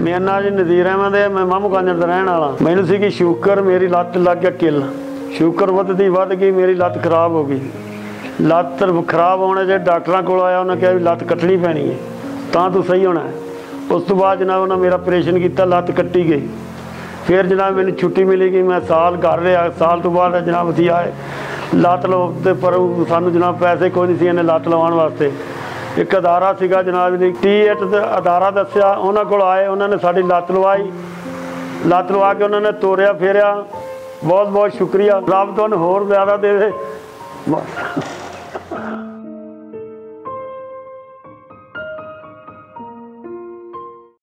ਮੇਰਾ ਨਾਂ ਜੀ ਨਜ਼ੀਰ ਅਹਿਮਦ ਹੈ ਮੈਂ ਮਾਮੂ ਗੰਜ ਦਾ ਰਹਿਣ ਵਾਲਾ। ਮੈਨੂੰ ਸੀ ਕਿ ਸ਼ੂਗਰ ਮੇਰੀ ਲੱਤ ਲੱਗ ਗਿਆ ਕਿੱਲ। ਸ਼ੂਗਰ ਵੱਧਦੀ ਵੱਧ ਗਈ, ਮੇਰੀ ਲੱਤ ਖਰਾਬ ਹੋ ਗਈ। ਲੱਤ ਖਰਾਬ ਹੋਣੇ ਜੇ ਡਾਕਟਰਾਂ ਕੋਲ ਆਇਆ, ਉਹਨਾਂ ਕਿਹਾ ਵੀ ਲੱਤ ਕੱਟਣੀ ਪੈਣੀ ਹੈ। ਤਾਂ ਤੂੰ ਸਹੀ ਹੋਣਾ ਉਸ ਤੋਂ ਬਾਅਦ ਜਨਾਬ ਉਹਨਾਂ ਮੇਰਾ ਆਪਰੇਸ਼ਨ ਕੀਤਾ, ਲੱਤ ਕੱਟੀ ਗਈ। ਫਿਰ ਜਨਾਬ ਮੈਨੂੰ ਛੁੱਟੀ ਮਿਲੀ ਗਈ ਮੈਂ ਸਾਲ ਘਰ ਰਿਹਾ। ਸਾਲ ਤੋਂ ਬਾਅਦ ਜਨਾਬ ਅਸੀਂ ਆਏ। ਲੱਤ ਲਓ ਤੇ ਪਰ ਉਹ ਸਾਨੂੰ ਜਨਾਬ ਪੈਸੇ ਕੋਈ ਨਹੀਂ ਸੀ, ਇਹਨੇ ਲੱਤ ਲਵਾਉਣ ਵਾਸਤੇ। ਇੱਕ ਅਦਾਰਾ ਸੀਗਾ ਜਨਾਬ ਜੀ ਟੀ8 ਦਾ ਅਦਾਰਾ ਦੱਸਿਆ, ਉਹਨਾਂ ਕੋਲ ਆਏ, ਉਹਨਾਂ ਨੇ ਸਾਡੀ ਲੱਤ ਲਵਾਈ। ਲੱਤ ਲਵਾ ਕੇ ਉਹਨਾਂ ਨੇ ਤੋਰਿਆ, ਫੇਰਿਆ। ਬਹੁਤ ਬਹੁਤ ਸ਼ੁਕਰੀਆ। ਰੱਬ ਤੁਹਾਨੂੰ ਹੋਰ ਜ਼ਿਆਦਾ ਦੇਵੇ।